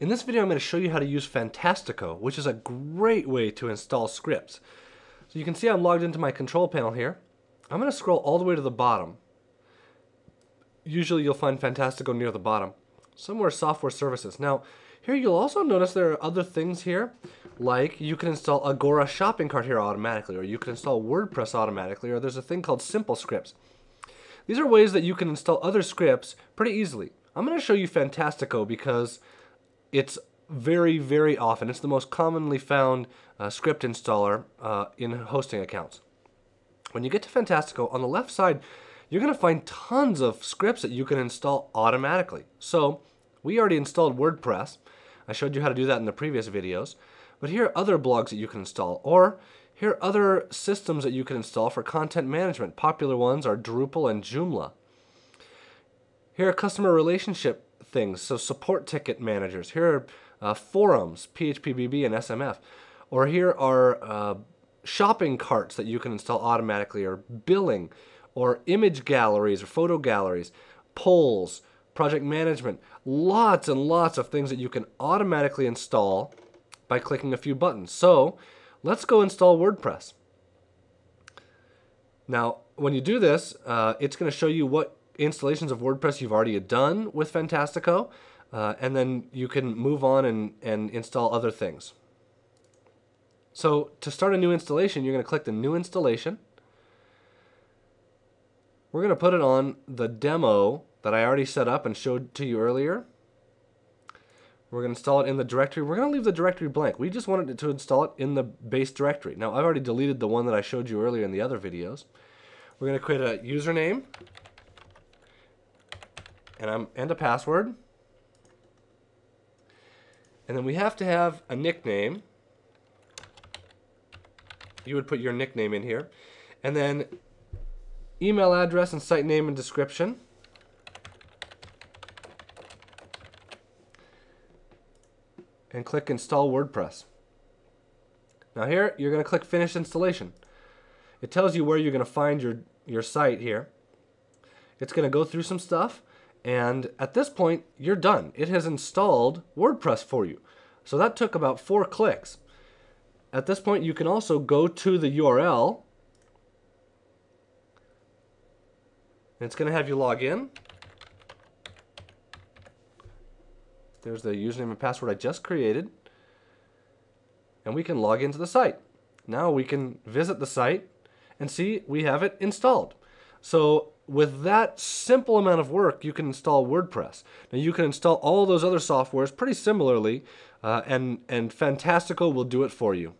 In this video, I'm going to show you how to use Fantastico, which is a great way to install scripts. So you can see I'm logged into my control panel here. I'm going to scroll all the way to the bottom. Usually you'll find Fantastico near the bottom. Somewhere software services. Now, here you'll also notice there are other things here, like you can install Agora shopping cart here automatically, or you can install WordPress automatically, or there's a thing called Simple Scripts. These are ways that you can install other scripts pretty easily. I'm going to show you Fantastico because it's very, very often, it's the most commonly found uh, script installer uh, in hosting accounts. When you get to Fantastico, on the left side, you're going to find tons of scripts that you can install automatically. So, we already installed WordPress. I showed you how to do that in the previous videos. But here are other blogs that you can install, or here are other systems that you can install for content management. Popular ones are Drupal and Joomla. Here are customer relationship things, so support ticket managers. Here are uh, forums, PHPBB and SMF. Or here are uh, shopping carts that you can install automatically, or billing, or image galleries, or photo galleries, polls, project management. Lots and lots of things that you can automatically install by clicking a few buttons. So let's go install WordPress. Now, when you do this, uh, it's going to show you what installations of WordPress you've already done with Fantastico, uh, and then you can move on and, and install other things. So to start a new installation, you're going to click the New Installation. We're going to put it on the demo that I already set up and showed to you earlier. We're going to install it in the directory. We're going to leave the directory blank. We just wanted to install it in the base directory. Now, I've already deleted the one that I showed you earlier in the other videos. We're going to create a username and, I'm, and a password. And then we have to have a nickname. You would put your nickname in here. And then email address and site name and description. And click install WordPress. Now here, you're going to click finish installation. It tells you where you're going to find your, your site here. It's going to go through some stuff and at this point, you're done. It has installed WordPress for you. So that took about four clicks. At this point, you can also go to the URL. It's going to have you log in. There's the username and password I just created. And we can log into the site. Now we can visit the site and see we have it installed. So with that simple amount of work, you can install WordPress. Now you can install all those other softwares pretty similarly, uh, and and Fantastico will do it for you.